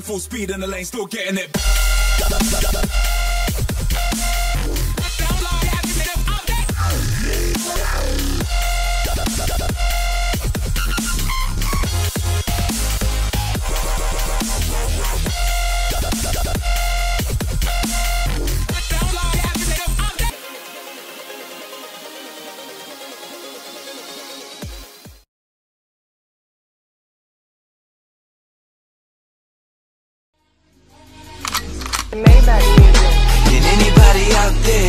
full speed in the lane, still getting it. Maybach music. Can anybody out there